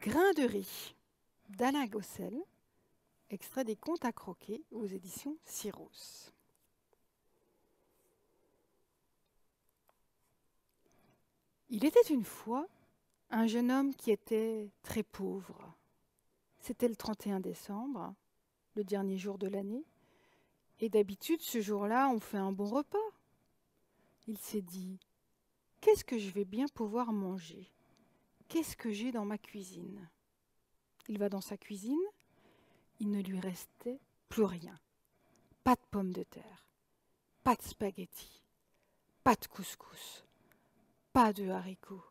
grain de riz d'Alain Gossel, extrait des Contes à croquer aux éditions Cyros. Il était une fois un jeune homme qui était très pauvre. C'était le 31 décembre, le dernier jour de l'année, et d'habitude ce jour-là on fait un bon repas. Il s'est dit Qu'est-ce que je vais bien pouvoir manger? Qu'est-ce que j'ai dans ma cuisine? Il va dans sa cuisine, il ne lui restait plus rien. Pas de pommes de terre, pas de spaghettis, pas de couscous, pas de haricots,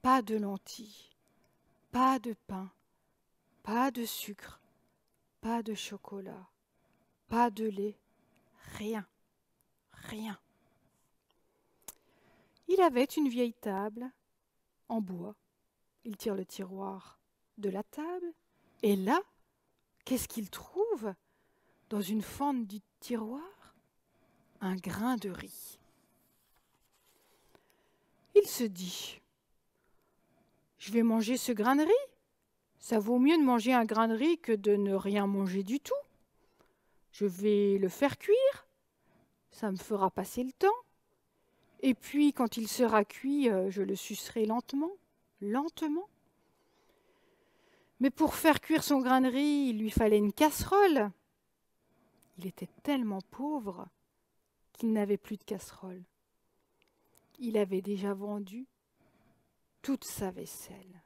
pas de lentilles, pas de pain, pas de sucre, pas de chocolat, pas de lait, rien, rien. Il avait une vieille table en bois. Il tire le tiroir de la table et là, qu'est-ce qu'il trouve dans une fente du tiroir? Un grain de riz. Il se dit Je vais manger ce grain de riz. Ça vaut mieux de manger un grain de riz que de ne rien manger du tout. Je vais le faire cuire. Ça me fera passer le temps. Et puis, quand il sera cuit, euh, je le sucerai lentement, lentement. Mais pour faire cuire son grain de riz, il lui fallait une casserole. Il était tellement pauvre qu'il n'avait plus de casserole. Il avait déjà vendu toute sa vaisselle.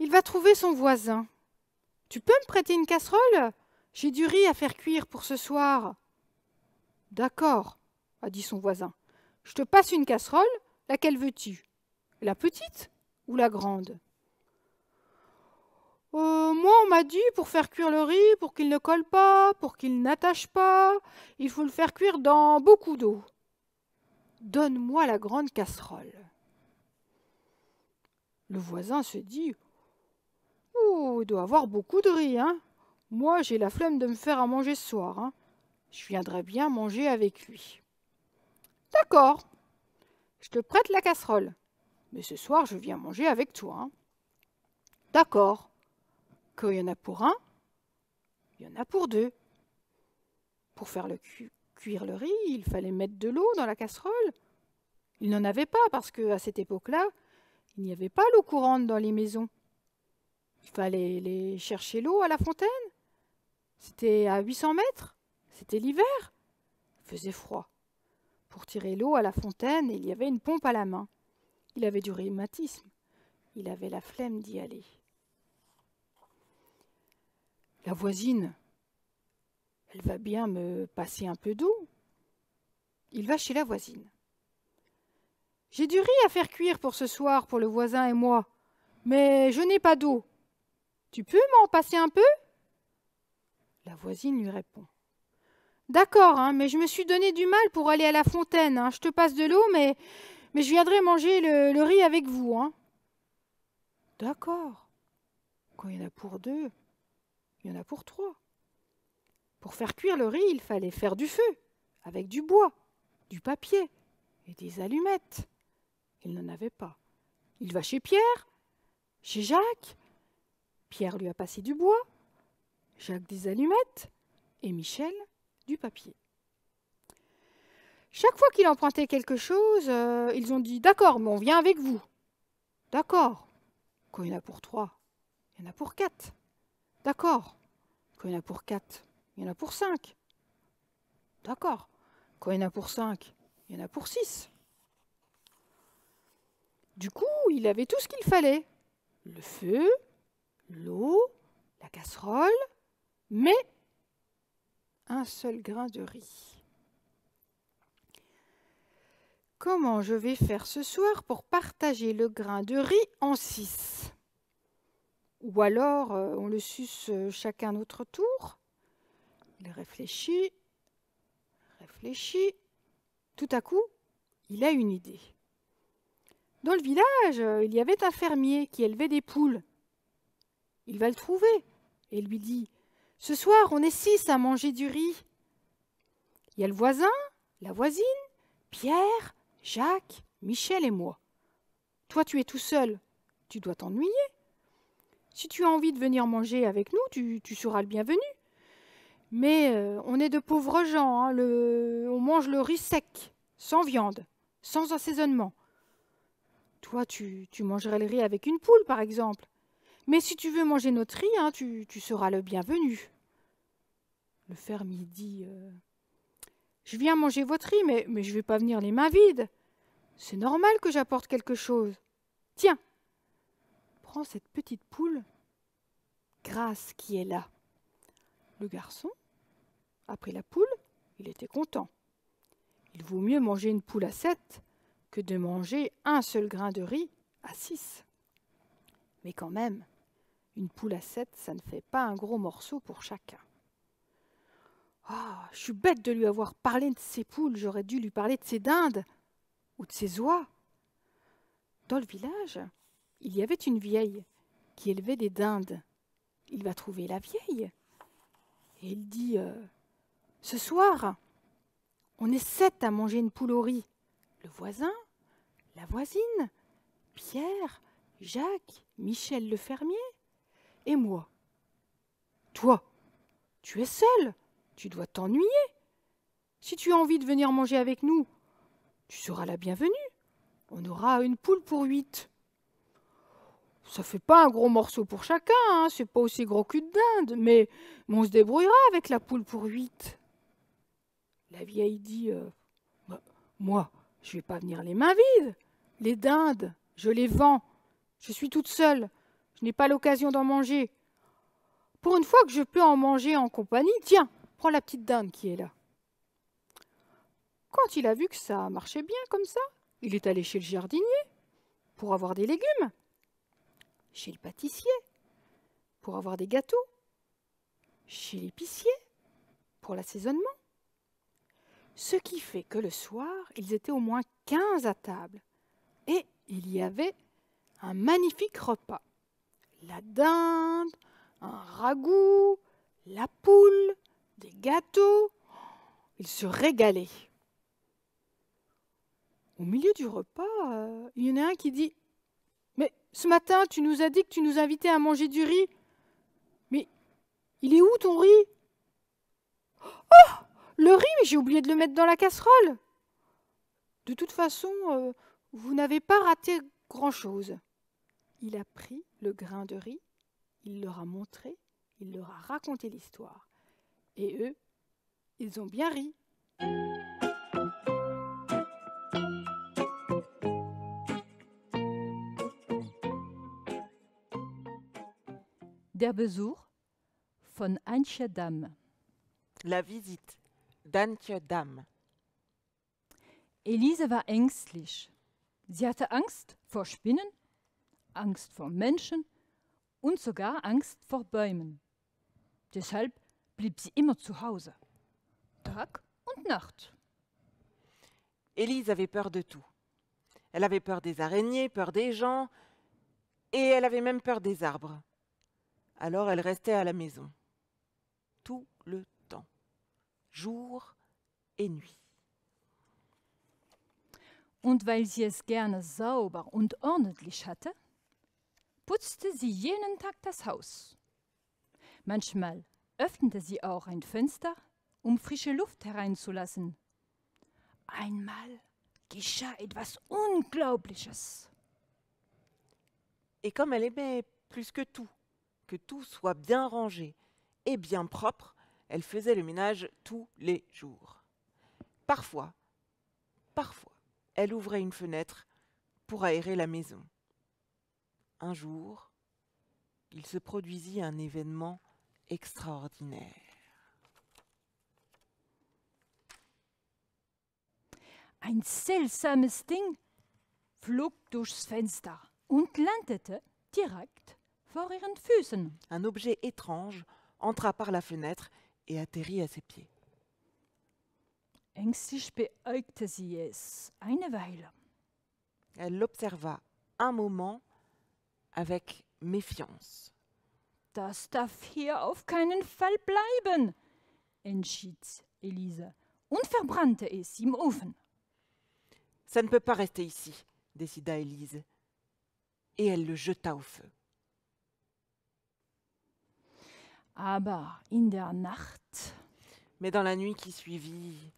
Il va trouver son voisin. Tu peux me prêter une casserole? J'ai du riz à faire cuire pour ce soir. D'accord, a dit son voisin. Je te passe une casserole, laquelle veux-tu? La petite ou la grande? Euh, Moi, on m'a dit pour faire cuire le riz, pour qu'il ne colle pas, pour qu'il n'attache pas, il faut le faire cuire dans beaucoup d'eau. Donne-moi la grande casserole. Le voisin se dit Oh, il doit avoir beaucoup de riz, hein Moi, j'ai la flemme de me faire à manger ce soir, hein Je viendrai bien manger avec lui. D'accord. Je te prête la casserole. Mais ce soir, je viens manger avec toi. Hein. D'accord. Qu'il y en a pour un, il y en a pour deux. Pour faire le cuire le riz, il fallait mettre de l'eau dans la casserole. Il n'en avait pas parce qu'à cette époque-là, il n'y avait pas l'eau courante dans les maisons. Il fallait aller chercher l'eau à la fontaine. C'était à 800 mètres. C'était l'hiver. Il faisait froid. Pour tirer l'eau à la fontaine, il y avait une pompe à la main. Il avait du rhumatisme. Il avait la flemme d'y aller. La voisine, elle va bien me passer un peu d'eau. Il va chez la voisine. J'ai du riz à faire cuire pour ce soir pour le voisin et moi, mais je n'ai pas d'eau. Tu peux m'en passer un peu? La voisine lui répond. D'accord, hein, mais je me suis donné du mal pour aller à la fontaine. Hein. Je te passe de l'eau, mais, mais je viendrai manger le, riz avec vous. Hein. D'accord. Quand il y en a pour deux, il y en a pour trois. Pour faire cuire le riz, il fallait faire du feu, avec du bois, du papier et des allumettes. Il n'en avait pas. Il va chez Pierre, chez Jacques. Pierre lui a passé du bois, Jacques des allumettes et Michel du papier. Chaque fois qu'il empruntait quelque chose, euh, ils ont dit D'accord, mais on vient avec vous. D'accord. Quand il y en a pour trois, il y en a pour quatre. D'accord. Quand il y en a pour quatre, il y en a pour cinq. D'accord. Quand il y en a pour cinq, il y en a pour six. Du coup, il avait tout ce qu'il fallait. Le feu, l'eau, la casserole, mais un seul grain de riz. Comment je vais faire ce soir pour partager le grain de riz en six? Ou alors euh, on le suce euh, chacun notre tour Il réfléchit, réfléchit. Tout à coup, il a une idée. Dans le village, euh, il y avait un fermier qui élevait des poules. Il va le trouver et lui dit ce soir, on est six à manger du riz. Il y a le voisin, la voisine, Pierre, Jacques, Michel et moi. Toi, tu es tout seul. tu dois t'ennuyer. Si tu as envie de venir manger avec nous, tu, seras le bienvenu. Mais euh, on est de pauvres gens, hein, on mange le riz sec, sans viande, sans assaisonnement. Toi, tu, mangerais le riz avec une poule, par exemple. Mais si tu veux manger notre riz, hein, tu, seras le bienvenu. Le fermier dit euh, Je viens manger votre riz, mais, je ne vais pas venir les mains vides. C'est normal que j'apporte quelque chose. Tiens, prends cette petite poule, Grâce qui est là. Le garçon a pris la poule, il était content. Il vaut mieux manger une poule à sept que de manger un seul grain de riz à six. Mais quand même, une poule à sept, ça ne fait pas un gros morceau pour chacun. Ah, je suis bête de lui avoir parlé de ses poules, j'aurais dû lui parler de ses dindes ou de ses oies. Dans le village, il y avait une vieille qui élevait des dindes. Il va trouver la vieille. Et il dit euh, Ce soir, on est sept à manger une poule au riz le voisin, la voisine, Pierre, Jacques, Michel le fermier, et moi. Toi, tu es seul, tu dois t'ennuyer. Si tu as envie de venir manger avec nous, tu seras la bienvenue. On aura une poule pour huit. Ça fait pas un gros morceau pour chacun, hein, c'est pas aussi gros qu'une dinde, mais on se débrouillera avec la poule pour huit. La vieille dit euh, bah, Moi, je vais pas venir les mains vides. Les dindes, je les vends. Je suis toute seule. Je n'ai pas l'occasion d'en manger. Pour une fois que je peux en manger en compagnie, tiens, prends la petite dinde qui est là. Quand il a vu que ça marchait bien comme ça, il est allé chez le jardinier pour avoir des légumes, chez le pâtissier pour avoir des gâteaux, chez l'épicier pour l'assaisonnement. Ce qui fait que le soir, ils étaient au moins quinze à table. Et il y avait un magnifique repas. La dinde, un ragoût, la poule, des gâteaux. Ils se régalaient. Au milieu du repas, euh, il y en a un qui dit Mais ce matin, tu nous as dit que tu nous invitais à manger du riz. Mais il est où ton riz Oh le riz, mais j'ai oublié de le mettre dans la casserole. De toute façon, euh, vous n'avez pas raté grand-chose. Il a pris le grain de riz, il leur a montré, il leur a raconté l'histoire. Et eux, ils ont bien ri. Der Besuch von Antje Damm. La visite Dantje Damm. Elise war ängstlich. Sie hatte Angst vor Spinnen, Angst vor Menschen und sogar Angst vor Bäumen. Deshalb blieb sie immer zu Hause, Tag und Nacht. Elise avait peur de tout. Elle avait peur des araignées, peur des gens, et elle avait même peur des arbres. Alors elle restait à la maison, tout le jour et nuit. Und weil sie es gerne sauber und ordentlich hatte, putzte sie jeden Tag das Haus. Manchmal öffnete sie auch ein Fenster, um frische Luft hereinzulassen. Einmal geschah etwas Unglaubliches. Et comme elle aimait plus que tout, que tout soit bien rangé et bien propre, elle faisait le ménage tous les jours. Parfois, parfois, elle ouvrait une fenêtre pour aérer la maison. Un jour, il se produisit un événement extraordinaire. Ein seltsames Ding flog durchs Fenster und landete direkt vor ihren Füßen. Un objet étrange entra par la fenêtre et atterrit à ses pieds. Ängstlich beäugte sie es eine Weile. Elle l'observa un moment avec méfiance. Das darf hier auf keinen Fall bleiben, entschied Elise und verbrannte es im Ofen. Ça ne peut pas rester ici, décida Élise. et elle le jeta au feu. Aber in der Nacht Mais dans la nuit qui suivit,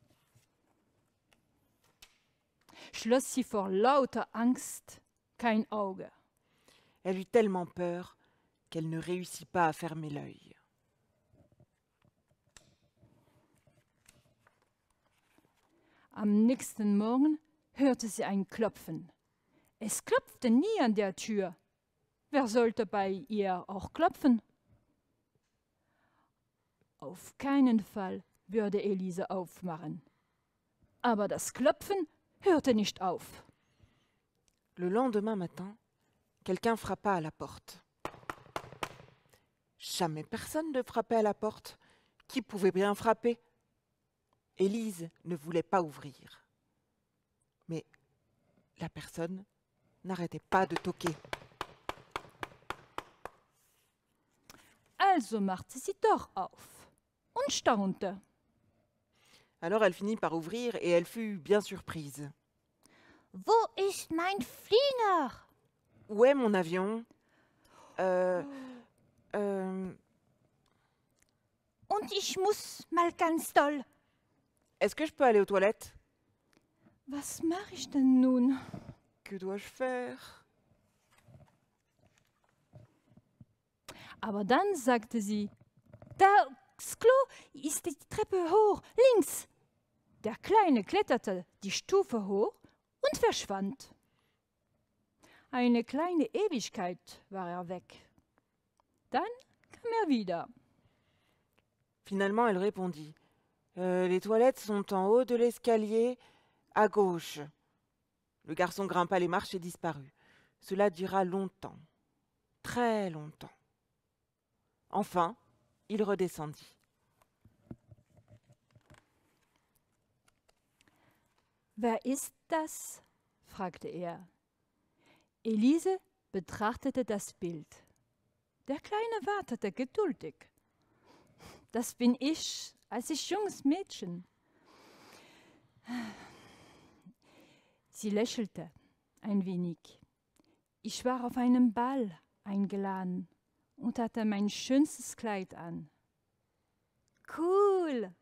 schloss sie vor lauter Angst kein Auge. elle eut tellement peur qu'elle ne réussit pas à fermer l'œil. Am nächsten Morgen hörte sie ein Klopfen. Es klopfte nie an der Tür. Wer sollte bei ihr auch klopfen? Auf keinen Fall würde Elise aufmachen. Aber das Klopfen hörte nicht auf. Le lendemain matin, quelqu'un frappa à la porte. Jamais personne ne frappait à la porte. Qui pouvait bien frapper? Élise ne voulait pas ouvrir. Mais la personne n'arrêtait pas de toquer. Also machte sie doch auf und staunte. Alors elle finit par ouvrir et elle fut bien surprise. Wo ist mein Flieger? Où est mon avion? Euh. Euh. Und ich muss mal ganz doll. Est-ce que je peux aller aux toilettes Was mache ich denn nun? Que dois-je faire Aber dann sagte sie, das Klo ist die Treppe hoch, links. Der Kleine kletterte die Stufe hoch und verschwand. Eine kleine Ewigkeit war er weg. Dann kam er wieder. Finalement, elle répondit Euh, Les toilettes sont en haut de l'escalier, à gauche. Le garçon grimpa les marches et disparut. Cela dura longtemps, très longtemps. Enfin, il redescendit. Wer ist das? fragte er. Elise betrachtete das Bild. Der Kleine wartete geduldig. Das bin ich, als ich junges Mädchen. Sie lächelte ein wenig. Ich war auf einem Ball eingeladen und hatte mein schönstes Kleid an. Cool,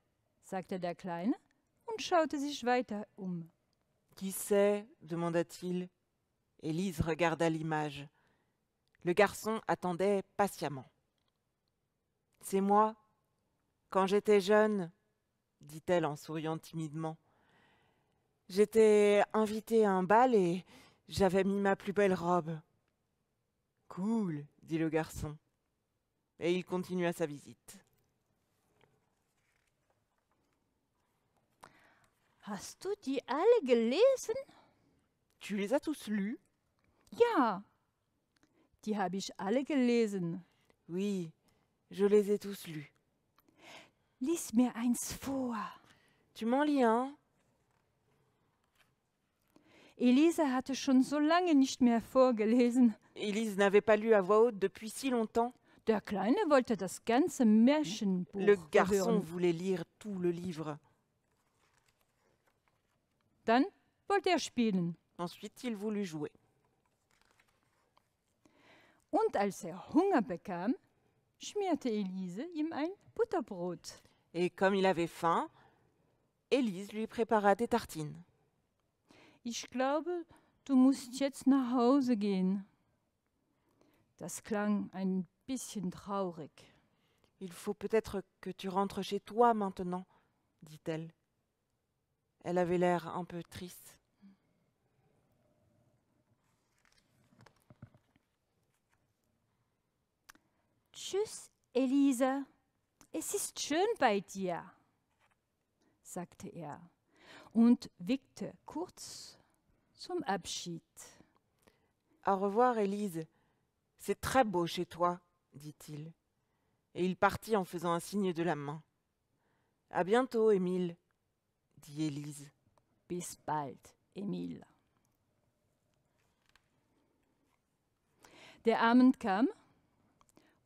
sagte der Kleine und schaute sich weiter um. Qui c'est demanda-t-il. Élise regarda l'image. Le garçon attendait patiemment. C'est moi. Quand j'étais jeune, dit-elle en souriant timidement. J'étais invitée à un bal et j'avais mis ma plus belle robe. Cool, dit le garçon. Et il continua sa visite. Hast du die alle gelesen? Tu les as tous lus? Ja, die habe ich alle gelesen. Oui, je les ai tous lus. Lies mir eins vor. Tu m'en lis un Elise hatte schon so lange nicht mehr vorgelesen. Élise n'avait pas lu à voix haute depuis si longtemps. Der Kleine wollte das ganze Märchenbuch Le garçon hören. voulait lire tout le livre. Dann wollte er spielen. Ensuite, il voulut jouer. Und als er Hunger bekam, schmierte Elise ihm ein Butterbrot. Et comme il avait faim, Élise lui prépara des tartines. Ich glaube, du musst jetzt nach Hause gehen. Das klang ein bisschen traurig. Il faut peut-être que tu rentres chez toi maintenant, dit-elle. Elle avait l'air un peu triste. Tschüss, Elise. Es ist schön bei dir, sagte er und wickte kurz zum Abschied. Au revoir, Élise. C'est très beau chez toi, dit-il. Et il partit en faisant un signe de la main. À bientôt, Émile, dit Élise. Bis bald, Emil. Der Abend kam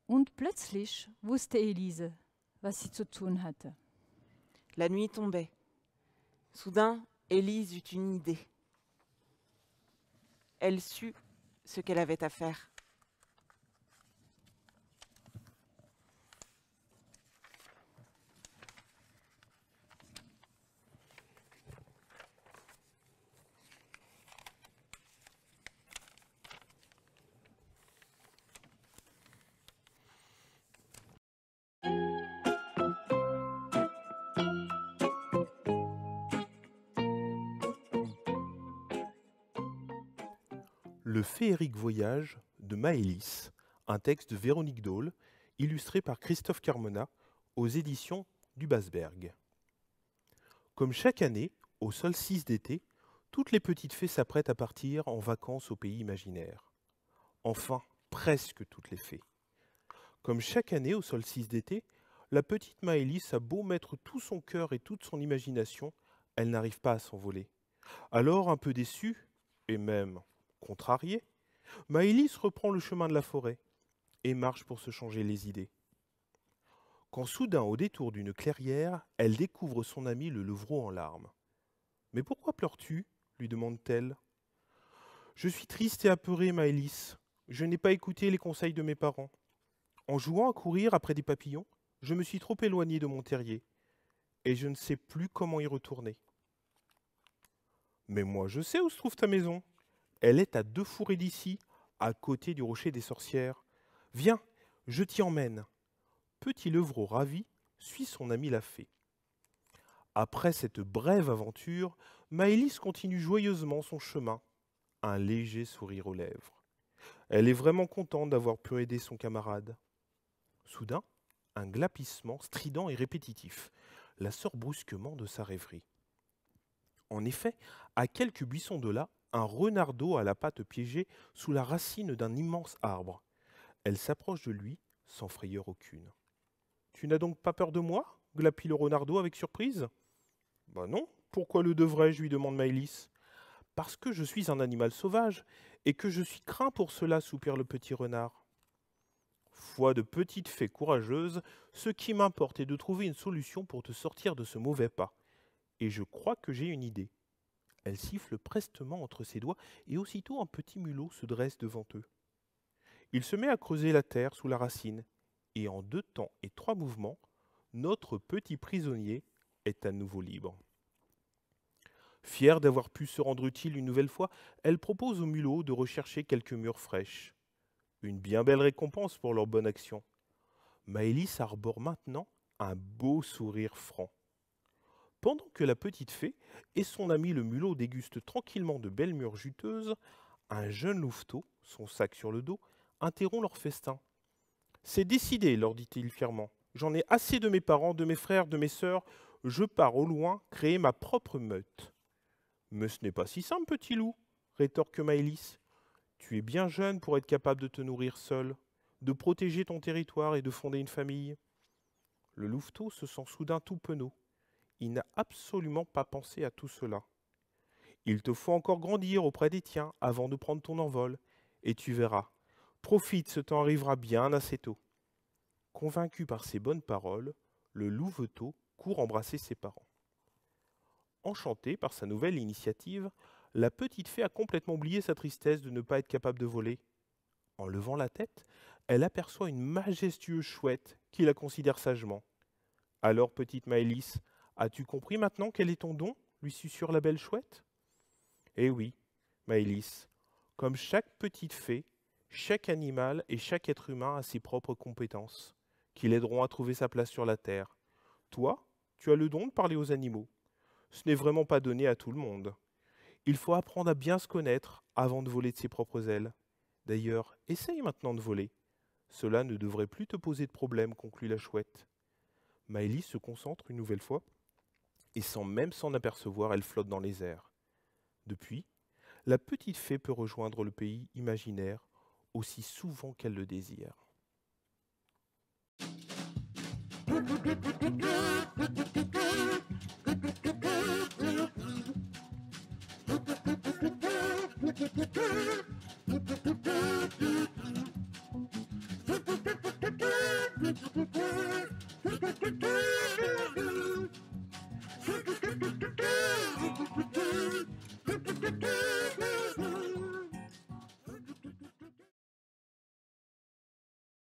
und plötzlich wusste Elise, was sie zu tun hatte. La nuit tombait. Soudain, Élise eut une idée. Elle sut ce qu'elle avait à faire. Féerique voyage de Maëlys, un texte de Véronique Dole, illustré par Christophe Carmona, aux éditions du Basberg. Comme chaque année, au solstice d'été, toutes les petites fées s'apprêtent à partir en vacances au pays imaginaire. Enfin, presque toutes les fées. Comme chaque année au solstice d'été, la petite Maëlys a beau mettre tout son cœur et toute son imagination, elle n'arrive pas à s'envoler. Alors, un peu déçue, et même contrariée, Maëlys reprend le chemin de la forêt et marche pour se changer les idées. Quand soudain, au détour d'une clairière, elle découvre son ami le levreau en larmes. Mais pourquoi pleures-tu? lui demande-t-elle. Je suis triste et apeurée, Maëlys. Je n'ai pas écouté les conseils de mes parents. En jouant à courir après des papillons, je me suis trop éloignée de mon terrier, et je ne sais plus comment y retourner. Mais moi je sais où se trouve ta maison. Elle est à deux fourrés d'ici, à côté du rocher des sorcières. Viens, je t'y emmène. Petit Levreau ravi suit son ami la fée. Après cette brève aventure, Maëlys continue joyeusement son chemin, un léger sourire aux lèvres. Elle est vraiment contente d'avoir pu aider son camarade. Soudain, un glapissement strident et répétitif la sort brusquement de sa rêverie. En effet, à quelques buissons de là, un renardeau à la patte piégée sous la racine d'un immense arbre. Elle s'approche de lui sans frayeur aucune. Tu n'as donc pas peur de moi? glapit le renardeau avec surprise. Ben non, pourquoi le devrais-je? lui demande Maëlys. Parce que je suis un animal sauvage et que je suis craint pour cela, soupire le petit renard. Foi de petite fée courageuse, ce qui m'importe est de trouver une solution pour te sortir de ce mauvais pas. Et je crois que j'ai une idée. Elle siffle prestement entre ses doigts, et aussitôt un petit mulot se dresse devant eux. Il se met à creuser la terre sous la racine, et en deux temps et trois mouvements, notre petit prisonnier est à nouveau libre. Fière d'avoir pu se rendre utile une nouvelle fois, elle propose au mulot de rechercher quelques murs fraîches. Une bien belle récompense pour leur bonne action. Maëlys arbore maintenant un beau sourire franc. Pendant que la petite fée et son ami le mulot dégustent tranquillement de belles mûres juteuses, un jeune louveteau, son sac sur le dos, interrompt leur festin. C'est décidé, leur dit-il fièrement. J'en ai assez de mes parents, de mes frères, de mes sœurs. Je pars au loin créer ma propre meute. Mais ce n'est pas si simple, petit loup, rétorque Maëlys. Tu es bien jeune pour être capable de te nourrir seul, de protéger ton territoire et de fonder une famille. Le louveteau se sent soudain tout penaud il n'a absolument pas pensé à tout cela. Il te faut encore grandir auprès des tiens avant de prendre ton envol, et tu verras. Profite, ce temps arrivera bien assez tôt. Convaincu par ces bonnes paroles, le louveteau court embrasser ses parents. Enchantée par sa nouvelle initiative, la petite fée a complètement oublié sa tristesse de ne pas être capable de voler. En levant la tête, elle aperçoit une majestueuse chouette qui la considère sagement. Alors, petite Maëlys, As-tu compris maintenant quel est ton don lui susurre la belle chouette? Eh oui, Maëlys, comme chaque petite fée, chaque animal et chaque être humain a ses propres compétences, qui l'aideront à trouver sa place sur la terre. Toi, tu as le don de parler aux animaux. Ce n'est vraiment pas donné à tout le monde. Il faut apprendre à bien se connaître avant de voler de ses propres ailes. D'ailleurs, essaye maintenant de voler. Cela ne devrait plus te poser de problème, conclut la chouette. Maëlys se concentre une nouvelle fois et sans même s'en apercevoir, elle flotte dans les airs. Depuis, la petite fée peut rejoindre le pays imaginaire aussi souvent qu'elle le désire. Pick a dick, pick a dick, pick a dick, pick a